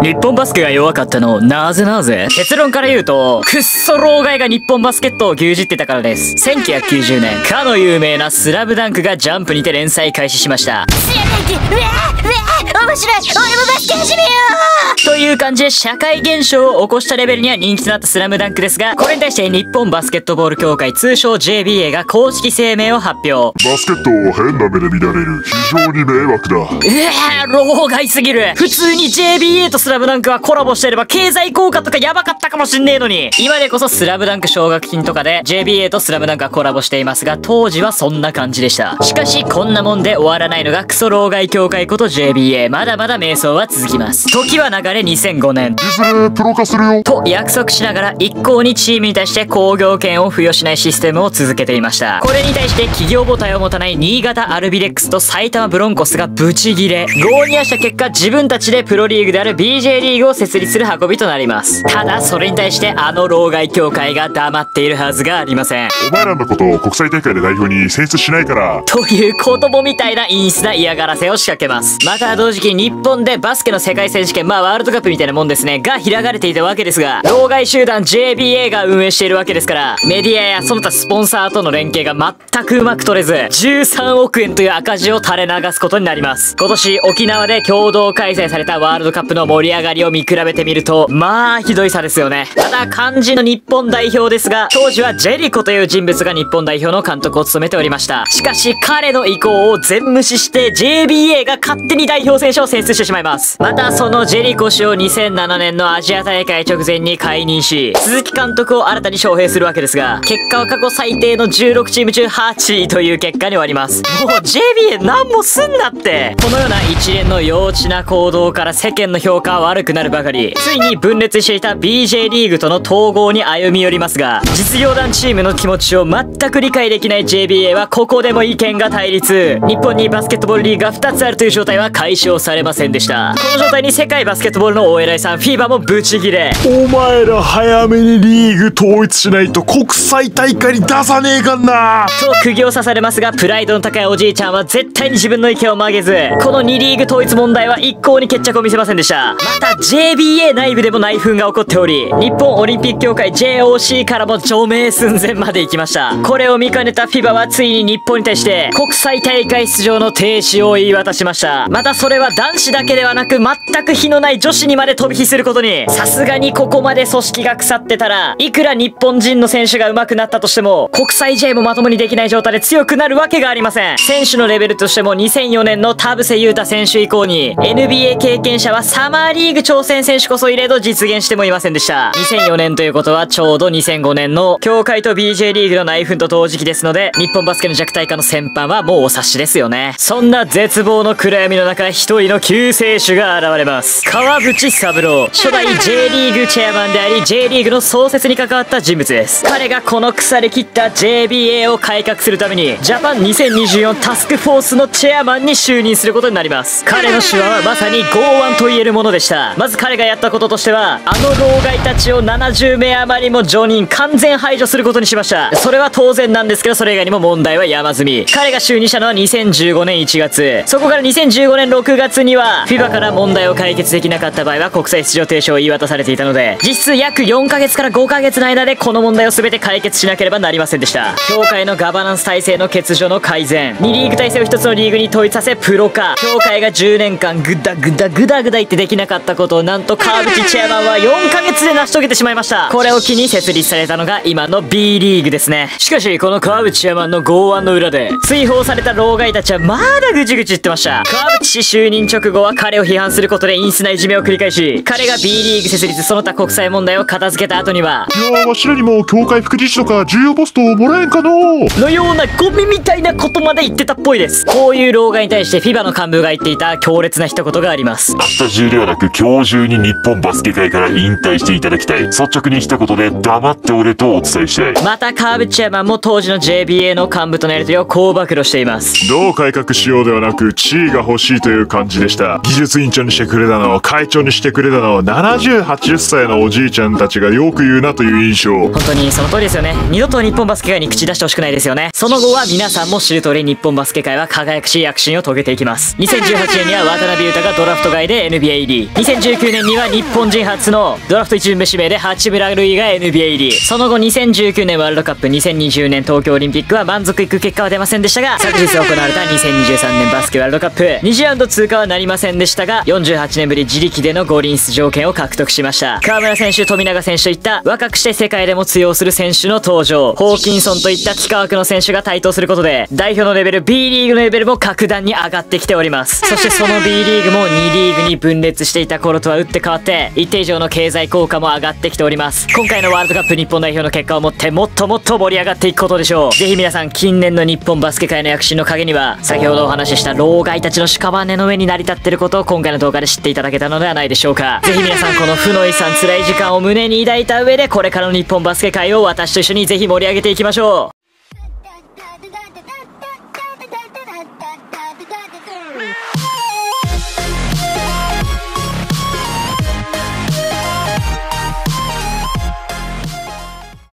日本バスケが弱かったの、なぜなぜ？結論から言うと、くっそ老害が日本バスケットを牛耳ってたからです。1990年、かの有名なスラムダンクがジャンプにて連載開始しました。スラダンクうわうわ面白い俺もバスケ始めようという感じで社会現象を起こしたレベルには人気となったスラムダンクですが、これに対して日本バスケットボール協会通称 JBA が公式声明を発表。バスケットを変な目で見られる。非常に迷惑だ。うわ老害すぎる。普通に JBA とスラムダンクはコラボしてれば経済効果とかやばかったかもしんねえのに。今でこそスラムダンク奨学金とかで JBA とスラムダンクはコラボしていますが、当時はそんな感じでした。しかし、こんなもんで終わらないのがクソ老害協会こと JBA。まだまだ瞑想は続きます。時は流れ2005年。いずれプロ化するよ。と約束しながら一向にチームに対して工業権を付与しないシステムを続けていました。これに対して企業母体を持たない新潟アルビレックスと埼玉ブロンコスがブチギレ。合にはした結果、自分たちでプロリーグである BJ リーグを設立する運びとなります。ただ、それに対してあの老害協会が黙っているはずがありません。お前らのことを国際大会で代表に選出しないから。という子供みたいな陰湿な嫌がらせを仕掛けます。また同時期日本でバスケの世界選手権、まあワールドカップみたいなもんですね、が開かれていたわけですが、老害集団 JBA が運営しているわけですから、メディアやその他スポンサーとの連携が全くうまく取れず、13億円という赤字を垂れ流すことになります。今年沖縄で共同開催されたワールドカップの盛盛り上がりを見比べてみると、まあひどい差ですよね。ただ肝心の日本代表ですが、当時はジェリコという人物が日本代表の監督を務めておりました。しかし彼の意向を全無視して JBA が勝手に代表選手を選出してしまいます。またそのジェリコ氏を2007年のアジア大会直前に解任し、鈴木監督を新たに招聘するわけですが、結果は過去最低の16チーム中8位という結果に終わります。もう JBA 何もすんなってこのような一連の幼稚な行動から世間の評価は悪くなるばかり、ついに分裂していた BJ リーグとの統合に歩み寄りますが、実業団チームの気持ちを全く理解できない JBA はここでも意見が対立。日本にバスケットボールリーグが2つあるという状態は解消されませんでした。この状態に世界バスケットボールのお偉いさん、フィーバーもブチギレ。お前ら早めにリーグ統一しないと国際大会に出さねえかんなと釘を刺されますが、プライドの高いおじいちゃんは絶対に自分の意見を曲げず、この2リーグ統一問題は一向に決着を見せませんでした。また JBA 内部でも内紛が起こっており、日本オリンピック協会 JOC からも除名寸前まで行きました。これを見かねた FIBA はついに日本に対して国際大会出場の停止を言い渡しました。またそれは男子だけではなく全く火のない女子にまで飛び火することに、さすがにここまで組織が腐ってたら、いくら日本人の選手が上手くなったとしても、国際 J もまともにできない状態で強くなるわけがありません。選手のレベルとしても2004年の田臥勇太選手以降に、NBA 経験者はサマーリーグ挑戦選手こそ入れど実現してもいませんでした。2004年ということはちょうど2005年の協会と BJ リーグの内紛と同時期ですので、日本バスケの弱体化の先般はもうお察しですよね。そんな絶望の暗闇の中、一人の救世主が現れます。川淵三郎。初代 J リーグチェアマンであり、J リーグの創設に関わった人物です。彼がこの腐れ切った JBA を改革するために、ジャパン2024タスクフォースのチェアマンに就任することになります。彼の手話はまさに剛腕と言えるものでした。まず彼がやったこととしては、あの老害たちを70名余りも常任完全排除することにしました。それは当然なんですけど、それ以外にも問題は山積み。彼が就任したのは2015年1月。そこから2015年6月には、FIBA から問題を解決できなかった場合は国際出場停止を言い渡されていたので、実質約4ヶ月から5ヶ月の間でこの問題を全て解決しなければなりませんでした。協会のガバナンス体制の欠如の改善、2リーグ体制を1つのリーグに統一させプロ化、協会が10年間グダグダグダグダ言ってできなかったことをなんと川口チェアマンは4ヶ月で成し遂げてしまいました。これを機に設立されたのが今の B リーグですね。しかし、この川口チェアマンの剛腕の裏で、追放された老害たちはまだぐちぐち言ってました。川口氏就任直後は彼を批判することで陰湿ないじめを繰り返し、彼が B リーグ設立その他国際問題を片付けた後には、いやわしらにも協会副理事とか重要ポストをもらえんかののようなゴミみたいなことまで言ってたっぽいです。こういう老害に対して FIBA の幹部が言っていた強烈な一言があります。明日中ではなく今日中に日本バスケ界から引退していただきたい。率直に一言で黙っておれとお伝えしたい。またカーブチェアマンも当時の JBA の幹部とのやり取りをこう暴露しています。どう改革しようではなく地位が欲しいという感じでした。技術委員長にしてくれたのを会長にしてくれたのは78歳のおじいちゃんたちがよく言うなという印象本当にその通りですよね二度と日本バスケ界に口出してほしくないですよねその後は皆さんも知る通り日本バスケ界は輝くし躍進を遂げていきます2018年には渡辺裕太がドラフト外で NBA 入り2019年には日本人初のドラフト1巡目指名で八村塁が NBA 入り。その後2019年ワールドカップ2020年東京オリンピックは満足いく結果は出ませんでしたが昨日行われた2023年バスケワールドカップ。2次ラウンド通過はなりませんでしたが48年ぶり自力での五輪出場権を獲得しました。河村選手富永選手といった若くして世界でも通用する選手の登場。ホーキンソンといった幾何学の選手が台頭することで代表のレベル B リーグのレベルも格段に上がってきております。そしてその B リーグも2リーグに分裂してしていた頃とは打って変わって一定以上の経済効果も上がってきております。今回のワールドカップ日本代表の結果をもってもっともっと盛り上がっていくことでしょう。ぜひ皆さん近年の日本バスケ界の躍進の陰には先ほどお話しした老害たちの屍の上に成り立ってることを今回の動画で知っていただけたのではないでしょうか。ぜひ皆さんこの負の遺産辛い時間を胸に抱いた上でこれからの日本バスケ界を私と一緒にぜひ盛り上げていきましょう。Mmm.